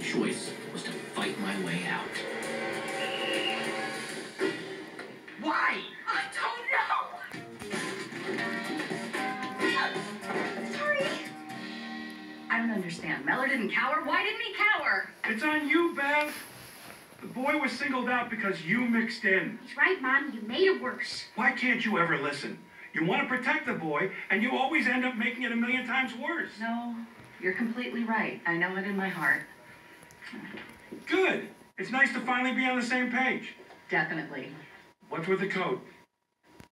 only choice was to fight my way out. Why? I don't know. Sorry. I don't understand. Mellor didn't cower. Why didn't he cower? It's on you, Bev. The boy was singled out because you mixed in. He's right, Mom. You made it worse. Why can't you ever listen? You want to protect the boy, and you always end up making it a million times worse. No, you're completely right. I know it in my heart. Good. It's nice to finally be on the same page. Definitely. What's with the coat?